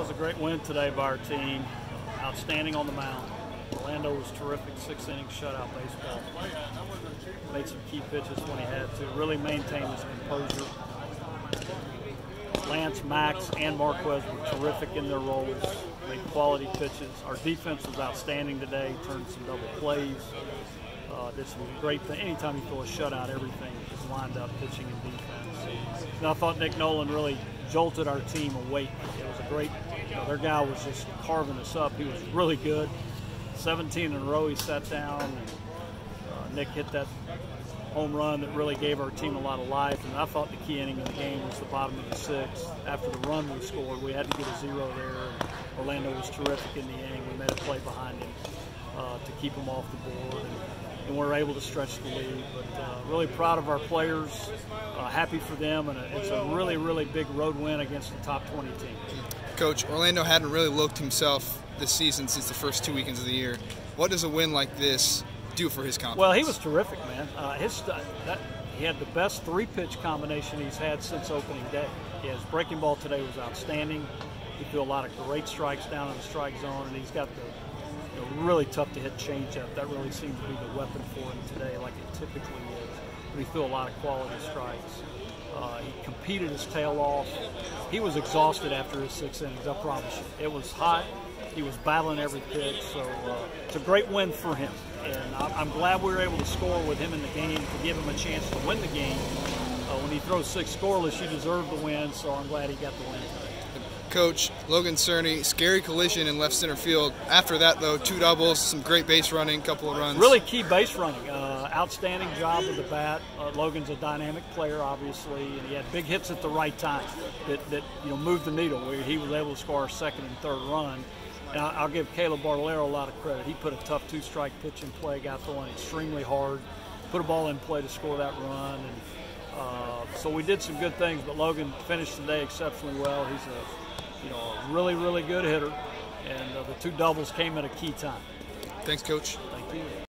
Was a great win today by our team. Outstanding on the mound. Orlando was terrific, six inning shutout baseball. Made some key pitches when he had to. Really maintained his composure. Lance, Max, and Marquez were terrific in their roles. Made quality pitches. Our defense was outstanding today. Turned some double plays. Uh, did some great things. Anytime you throw a shutout, everything is lined up, pitching and defense. And I thought Nick Nolan really jolted our team awake. It was a great. You know, their guy was just carving us up. He was really good. 17 in a row, he sat down. And, uh, Nick hit that home run that really gave our team a lot of life. And I thought the key inning of the game was the bottom of the sixth. After the run we scored, we had to get a zero there. Orlando was terrific in the inning. We made a play behind him uh, to keep him off the board. And, and we are able to stretch the lead. But uh, really proud of our players, uh, happy for them, and it's a really, really big road win against the top 20 team. Coach, Orlando hadn't really looked himself this season since the first two weekends of the year. What does a win like this do for his confidence? Well, he was terrific, man. Uh, his that, he had the best three-pitch combination he's had since opening day. His breaking ball today was outstanding. He threw a lot of great strikes down in the strike zone, and he's got the you know, really tough to hit changeup. That really seemed to be the weapon for him today, like it typically is. But he threw a lot of quality strikes. Uh, he competed his tail off. He was exhausted after his six innings, I promise you. It was hot. He was battling every pitch, so uh, it's a great win for him. And I'm glad we were able to score with him in the game to give him a chance to win the game. Uh, when he throws six scoreless, you deserve the win, so I'm glad he got the win today. Coach Logan Cerny, scary collision in left center field. After that, though, two doubles, some great base running, couple of runs. Really key base running. Uh, outstanding job with the bat. Uh, Logan's a dynamic player, obviously, and he had big hits at the right time that, that you know moved the needle. Where he was able to score a second and third run. And I'll give Caleb Bartolero a lot of credit. He put a tough two-strike pitch in play, got throwing extremely hard, put a ball in play to score that run, and uh, so we did some good things. But Logan finished today exceptionally well. He's a you know, a really, really good hitter, and uh, the two doubles came at a key time. Thanks, Coach. Thank you.